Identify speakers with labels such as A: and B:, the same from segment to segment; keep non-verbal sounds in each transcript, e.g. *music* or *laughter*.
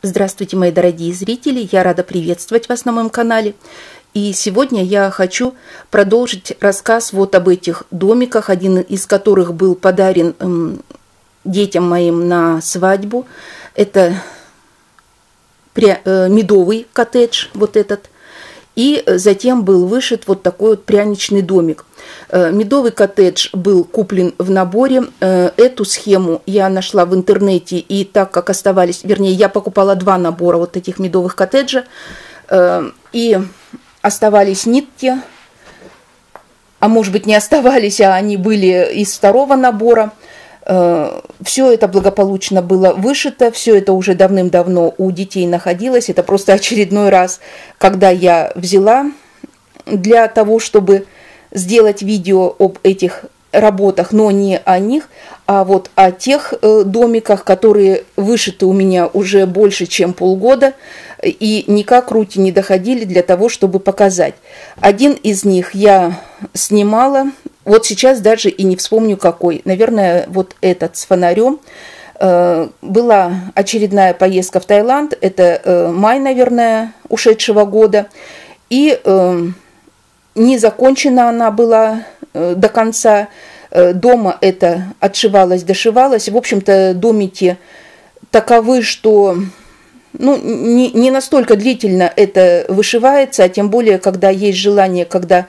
A: Здравствуйте, мои дорогие зрители! Я рада приветствовать вас на моем канале. И сегодня я хочу продолжить рассказ вот об этих домиках, один из которых был подарен эм, детям моим на свадьбу. Это э, медовый коттедж, вот этот. И затем был вышит вот такой вот пряничный домик. Э, медовый коттедж был куплен в наборе. Э, эту схему я нашла в интернете, и так как оставались, вернее, я покупала два набора вот этих медовых коттеджа, э, и оставались нитки, а может быть не оставались, а они были из второго набора. Все это благополучно было вышито, все это уже давным-давно у детей находилось. Это просто очередной раз, когда я взяла для того, чтобы сделать видео об этих работах, но не о них, а вот о тех э, домиках, которые вышиты у меня уже больше, чем полгода, и никак руки не доходили для того, чтобы показать. Один из них я снимала, вот сейчас даже и не вспомню какой, наверное, вот этот с фонарем. Э, была очередная поездка в Таиланд, это э, май, наверное, ушедшего года, и не закончена она была э, до конца. Э, дома это отшивалось, дошивалось. В общем-то, домики таковы, что ну, не, не настолько длительно это вышивается, а тем более, когда есть желание, когда э,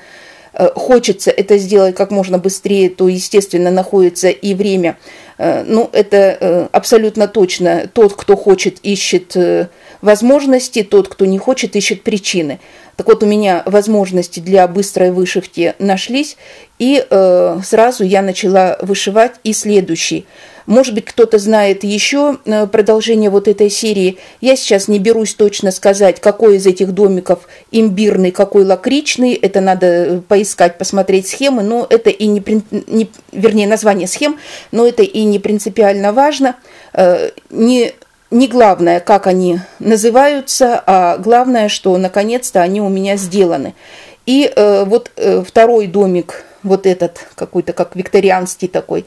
A: хочется это сделать как можно быстрее, то, естественно, находится и время. Э, ну, это э, абсолютно точно. Тот, кто хочет, ищет э, возможности, тот, кто не хочет, ищет причины. Так вот, у меня возможности для быстрой вышивки нашлись, и э, сразу я начала вышивать и следующий. Может быть, кто-то знает еще продолжение вот этой серии. Я сейчас не берусь точно сказать, какой из этих домиков имбирный, какой лакричный. Это надо поискать, посмотреть схемы, но это и не, не вернее, название схем, но это и не принципиально важно. Э, не не главное, как они называются, а главное, что наконец-то они у меня сделаны. И э, вот э, второй домик, вот этот какой-то как викторианский такой,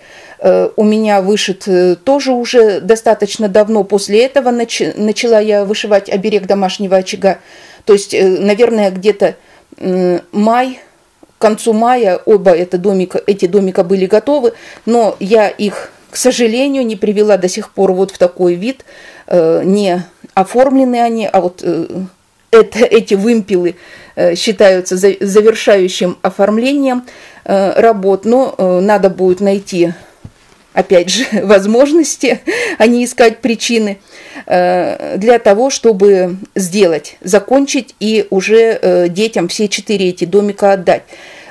A: у меня вышит тоже уже достаточно давно. После этого нач- начала я вышивать оберег домашнего очага. То есть, наверное, где-то май, к концу мая оба это домика, эти домика были готовы, но я их к сожалению, не привела до сих пор вот в такой вид. Э, не оформлены они, а вот э, это, эти вымпелы э, считаются завершающим оформлением работ, но надо будет найти, опять же, *laughs* возможности, а не искать причины для того, чтобы сделать, закончить и уже детям все четыре эти домика отдать.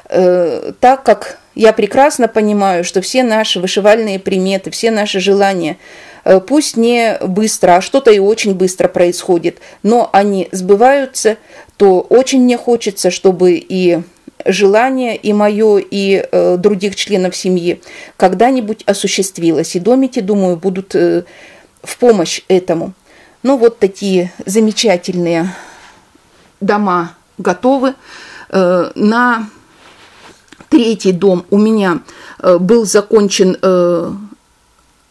A: Так как я прекрасно понимаю, что все наши вышивальные приметы, все наши желания, э, пусть не быстро, а что-то и очень быстро происходит, но они сбываются, то очень мне хочется, чтобы и желание и мое, и э, других членов семьи когда-нибудь осуществилось. И домики, думаю, будут э, в помощь этому. Ну, вот такие замечательные дома готовы. Э, на Третий дом у меня э, был закончен, э,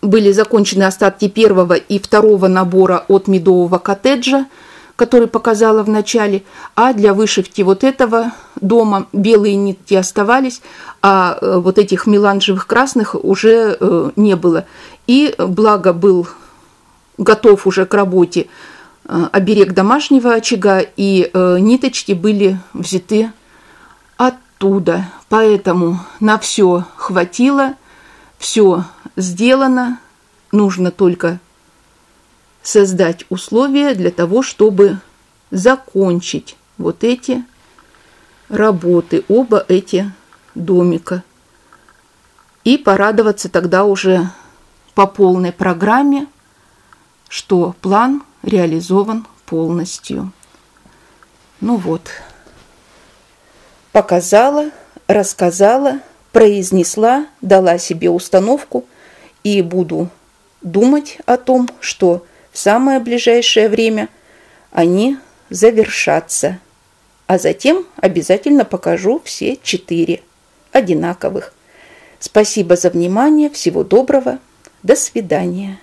A: были закончены остатки первого и второго набора от медового коттеджа, который показала в начале, а для вышивки вот этого дома белые нитки оставались, а э, вот этих меланжевых красных уже не было. И благо был готов уже к работе оберег домашнего очага, и ниточки были взяты оттуда. Поэтому на все хватило, все сделано. Нужно только создать условия для того, чтобы закончить вот эти работы, оба эти домика. И порадоваться тогда уже по полной программе, что план реализован полностью. Ну вот показала, рассказала, произнесла, дала себе установку и буду думать о том, что в самое ближайшее время они завершатся. А затем обязательно покажу все четыре одинаковых. Спасибо за внимание, всего доброго, до свидания.